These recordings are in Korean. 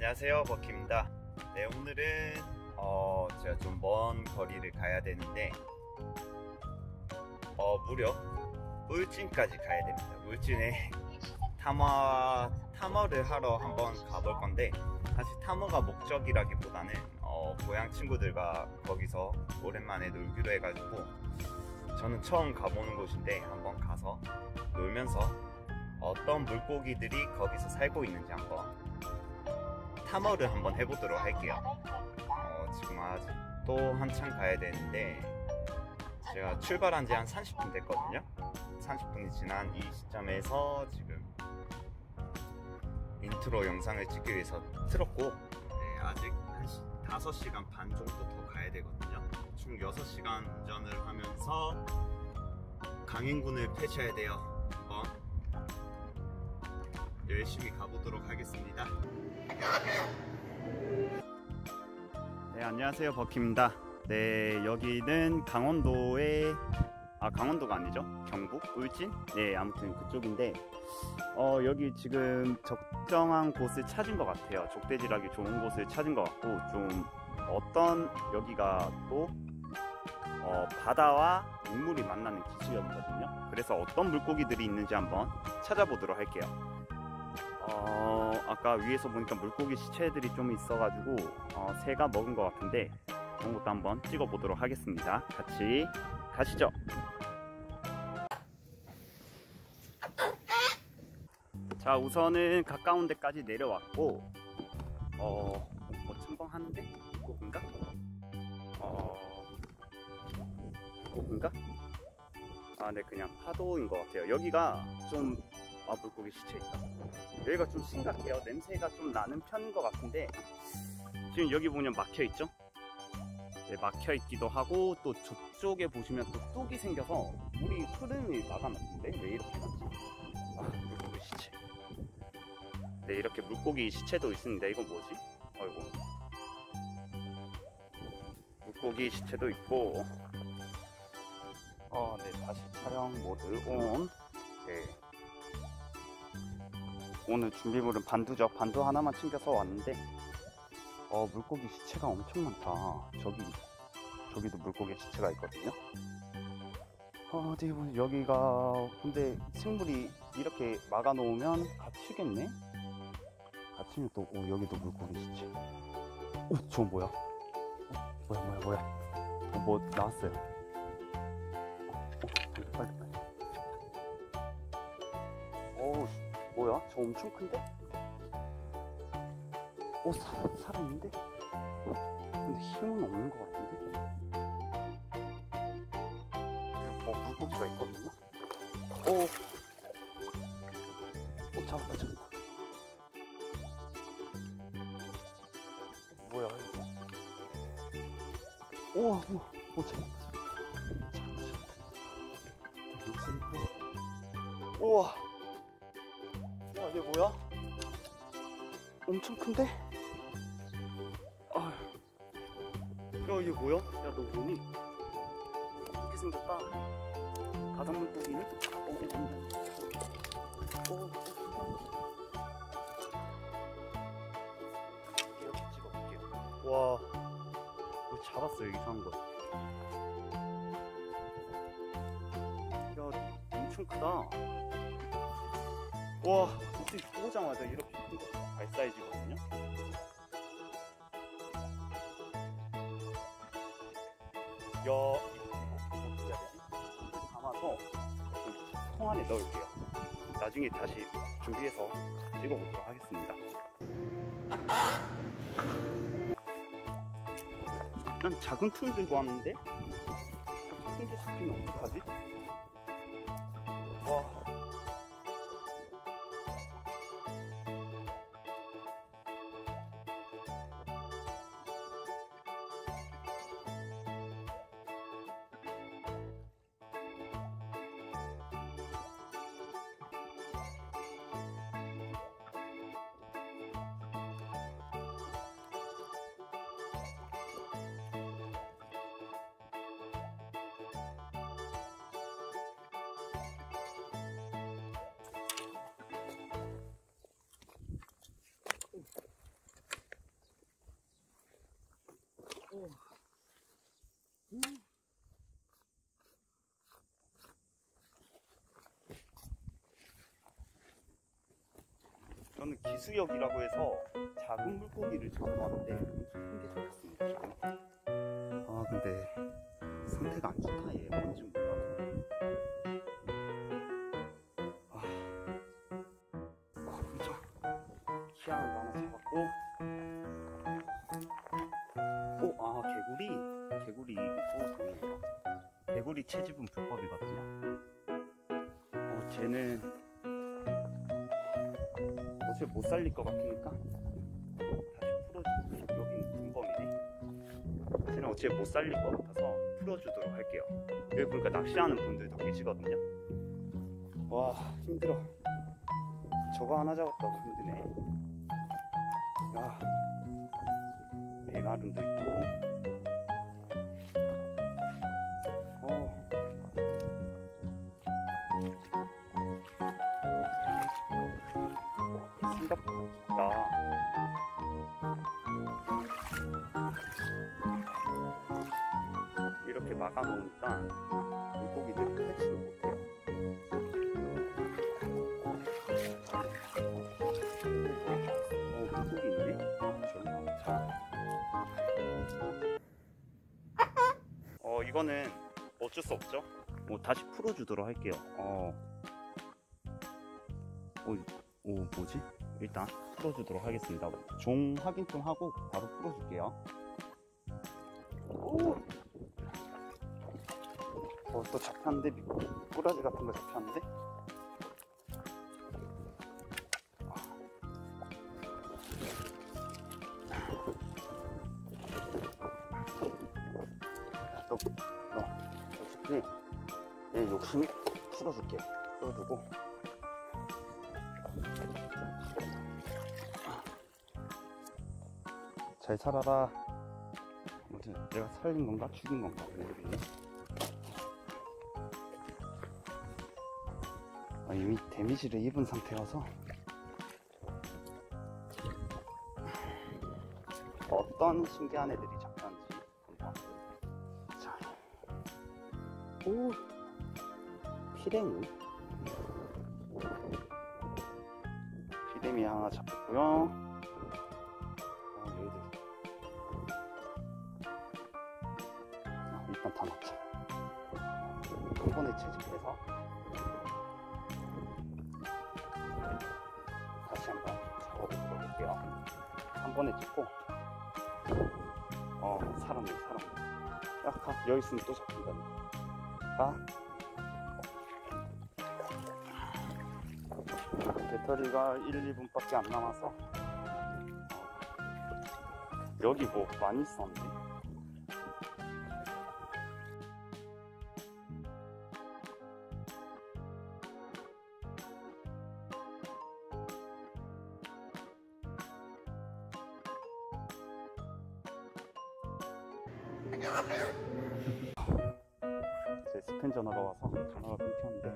안녕하세요 버키입니다. 네 오늘은 어 제가 좀 먼 거리를 가야 되는데 어 무려 울진까지 가야 됩니다. 울진에 탐험 탐험을 하러 한번 가볼 건데 사실 탐험가 목적이라기보다는 어, 고향 친구들과 거기서 오랜만에 놀기로 해가지고 저는 처음 가보는 곳인데 한번 가서 놀면서 어떤 물고기들이 거기서 살고 있는지 한번 탐험을 한번 해보도록 할게요. 어, 지금 아직 또 한참 가야 되는데 제가 출발한 지 한 30분 됐거든요. 30분이 지난 이 시점에서 지금 인트로 영상을 찍기 위해서 틀었고 네, 아직 한 5시간 반 정도 더 가야 되거든요. 총 6시간 운전을 하면서 강인군을 펼쳐야 돼요. 열심히 가보도록 하겠습니다. 네, 안녕하세요. 버키입니다. 네, 여기는 강원도의 아, 강원도가 아니죠. 경북, 울진? 네, 아무튼 그쪽인데 어, 여기 지금 적정한 곳을 찾은 것 같아요. 족대지락이 좋은 곳을 찾은 것 같고 좀 어떤 여기가 또 어, 바다와 인물이 만나는 기지역이거든요. 그래서 어떤 물고기들이 있는지 한번 찾아보도록 할게요. 어, 아까 위에서 보니까 물고기 시체들이 좀 있어가지고 어, 새가 먹은 것 같은데 그런 것도 한번 찍어보도록 하겠습니다. 같이 가시죠. 자 우선은 가까운 데까지 내려왔고 어... 뭐 첨벙하는데? 이곳인가? 어... 이곳인가? 아 네 그냥 파도인 것 같아요 여기가 좀 아 물고기 시체 있다 여기가 좀 심각해요 냄새가 좀 나는 편인 것 같은데 지금 여기 보면 막혀 있죠? 네, 막혀 있기도 하고 또 저쪽에 보시면 또 뚝이 생겨서 물이 흐름이 막아놨는데 왜 이렇게 많지? 아 물고기 시체 네 이렇게 물고기 시체도 있습니다 이건 뭐지? 아이고 물고기 시체도 있고 어네 다시 촬영 모드 온 네. 오늘 준비물은 반두죠. 반두 하나만 챙겨서 왔는데 어 물고기 시체가 엄청 많다. 저기 저기도 물고기 시체가 있거든요. 어, 어디 보면 여기가 근데 생물이 이렇게 막아 놓으면 갇히겠네? 갇히면 또 어, 여기도 물고기 시체. 어저 뭐야? 어, 뭐야 뭐야 뭐야? 어, 뭐 나왔어요? 어, 빨리 빨리 저 엄청 큰데 어, 사, 살아있는데? 근데 힘은 없는 것 같은데? 어, 물고기가 있거든요? 어, 어, 잡았다, 잡았다. 뭐야, 이거? 우와, 우와, 어, 잡았다. 잡았다. 우와. 야, 이게 뭐야? 엄청 큰데? 아, 야 이게 뭐야? 야 너 뭐니? 이렇게 생겼다. 바닷물고기네? 어, 어, 이렇게 찍어볼게요. 와, 뭐 잡았어요 이상한 거. 야, 엄청 크다. 와, 어떻게 보자마자 이렇게 큰 거. 발 사이즈거든요. 야, 이거 어떻게 해야 되지? 담아서 통 안에 넣을게요. 나중에 다시 준비해서 찍어보도록 하겠습니다. 난 작은 툴 들고 왔는데 큰게 잡히면 어떡하지? 저는 기수역이라고 해서 작은 물고기를 잡아왔는데 큰게 잡혔습니다. 아 근데 상태가 안 좋다 얘 뭔지 몰라도. 아, 아 그죠? 키아는 하나 잡았고. 오, 아 개구리, 개구리 이거 보이네요. 개구리 채집은 불법이거든요. 어, 쟤는 어차피 못 살릴 것 같으니까 다시 풀어주고 여기는 군범이네. 쟤는 어차피 못 살릴 것 같아서 풀어주도록 할게요. 여기 보니까 낚시하는 분들도 계시거든요. 와 힘들어. 저거 하나 잡았다고 힘드네. 야, 메가름도 있고. 생각보다 이렇게 막아놓으니까 물고기들이 캐치를 못해요. 어, 물고기 있네? 어, 이거는 어쩔 수 없죠? 뭐 다시 풀어주도록 할게요. 어. 어, 오, 뭐지? 일단 풀어주도록 하겠습니다. 종 확인 좀 하고 바로 풀어줄게요. 오! 어, 또 잡혔는데, 꾸라지 같은 거 잡혔는데? 또, 너, 어차피 얘 욕심이 풀어줄게. 풀어주고. 잘 살아라. 아무튼 내가 살린 건가 죽인 건가 모르겠네. 아, 이미 데미지를 입은 상태여서 어떤 신기한 애들이 잡혔는지 한번. 자, 오, 피랭이. 피랭이 하나 잡혔고요. 채집해서 다시 한번 잡아보도록 할게요. 한 번에 찍고, 어, 사람들, 사람들. 야, 가. 여기 있으면 또 잡힌다. 가. 배터리가 1, 2분밖에 안 남아서 여기 뭐 많이 있었는데 제 스팸 전화가 와서 전화가 끊겼는데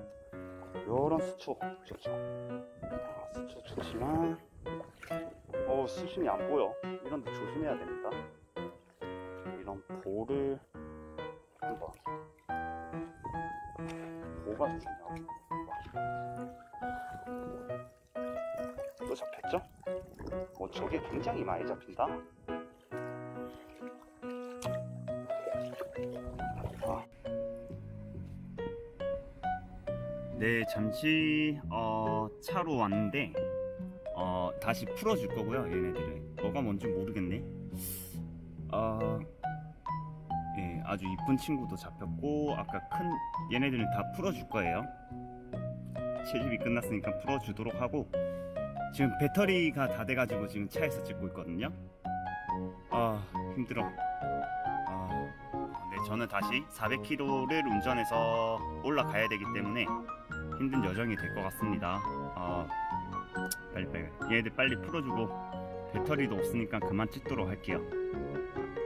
요런 수초 좋죠. 아, 수초 좋지만 어 수심이 안 보여. 이런 데 조심해야 됩니다. 이런 볼을 한번. 보가 중요하고. 또 잡혔죠? 어 저게 굉장히 많이 잡힌다 네 잠시 어, 차로 왔는데 어, 다시 풀어줄 거고요 얘네들을. 뭐가 뭔지 모르겠네. 어, 예, 아주 이쁜 친구도 잡혔고 아까 큰 얘네들은 다 풀어줄 거예요. 채집이 끝났으니까 풀어주도록 하고 지금 배터리가 다 돼가지고 지금 차에서 찍고 있거든요. 아 힘들어. 아, 네, 저는 다시 400km를 운전해서 올라가야 되기 때문에 힘든 여정이 될 것 같습니다. 아, 빨리 빨리 얘네들 빨리 풀어주고 배터리도 없으니까 그만 찍도록 할게요.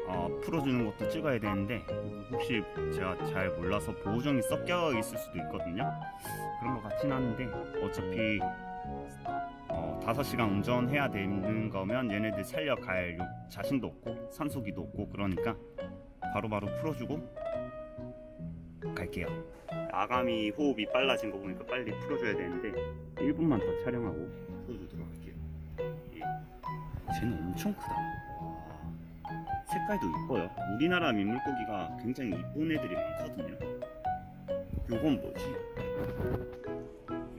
어, 풀어주는 것도 찍어야 되는데 혹시 제가 잘 몰라서 보호종이 섞여 있을 수도 있거든요. 그런 것 같진 않은데 어차피 어, 5시간 운전해야 되는 거면 얘네들 살려갈 요- 자신도 없고 산소기도 없고 그러니까 바로바로 풀어주고 갈게요 아가미 호흡이 빨라진 거 보니까 빨리 풀어줘야 되는데 1분만 더 촬영하고 풀어주도록 할게요 쟤는 엄청 크다. 와, 색깔도 이뻐요. 우리나라 민물고기가 굉장히 이쁜 애들이 많거든요. 요건 뭐지?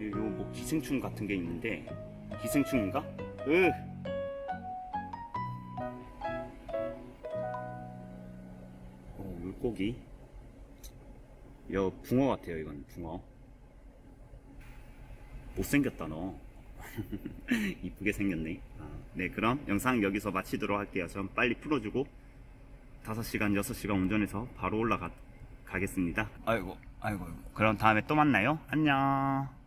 요 뭐 기생충 같은 게 있는데 기생충인가? 으! 어, 물고기. 여 붕어 같아요, 이건 붕어. 못생겼다, 너. 이쁘게 생겼네. 아, 네, 그럼 영상 여기서 마치도록 할게요. 전 빨리 풀어주고 5시간, 6시간 운전해서 바로 올라가, 가겠습니다. 아이고, 아이고, 아이고. 그럼 다음에 또 만나요. 안녕.